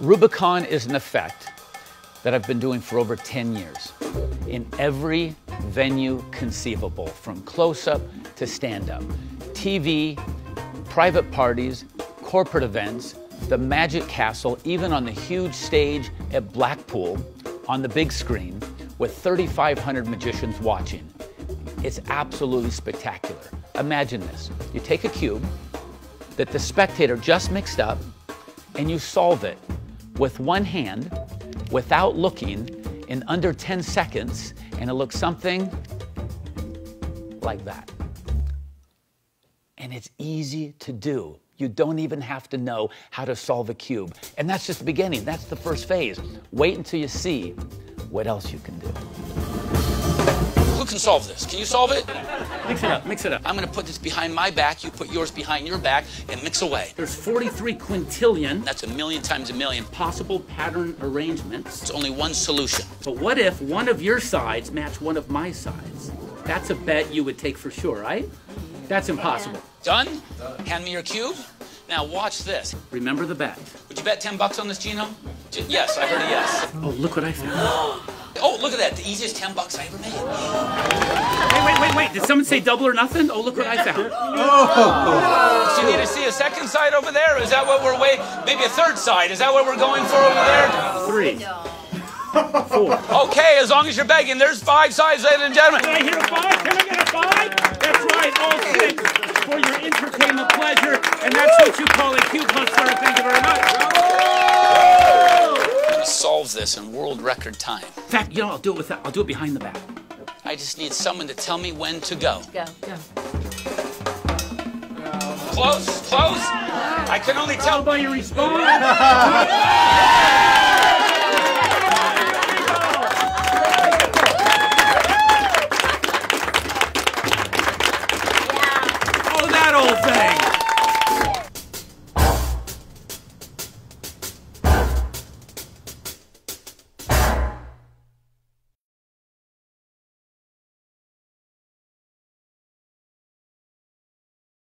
Rubicon is an effect that I've been doing for over 10 years in every venue conceivable, from close up to stand up. TV, private parties, corporate events, the Magic Castle, even on the huge stage at Blackpool on the big screen with 3,500 magicians watching. It's absolutely spectacular. Imagine this you take a cube that the spectator just mixed up and you solve it with one hand without looking in under 10 seconds, and it looks something like that. And it's easy to do. You don't even have to know how to solve a cube. And that's just the beginning, that's the first phase. Wait until you see what else you can do. Who can solve this? Can you solve it? Mix it up, mix it up. I'm gonna put this behind my back, you put yours behind your back, and mix away. There's 43 quintillion. That's a million times a million. Possible pattern arrangements. It's only one solution. But what if one of your sides match one of my sides? That's a bet you would take for sure, right? That's impossible. Done? Hand me your cube. Now watch this. Remember the bet. Would you bet 10 bucks on this, Gino? Yes, I heard a yes. Oh, look what I found. oh, look at that. The easiest 10 bucks I ever made. Wait. Did someone say double or nothing? Oh, look what I found. Oh. So you need to see a second side over there? Is that what we're waiting? Maybe a third side. Is that what we're going for over there? Three. Four. Okay, as long as you're begging, there's five sides, ladies and gentlemen. Can I hear a five? Can I get a five? That's right, all six for your entertainment pleasure, and that's what you call a cube hustler. Thank you very much. I'm gonna solve this in world record time. In fact, you know, I'll do it with that. I'll do it behind the back. I just need someone to tell me when to go. Go, go. Close, close. I can only tell by your response. that old thing.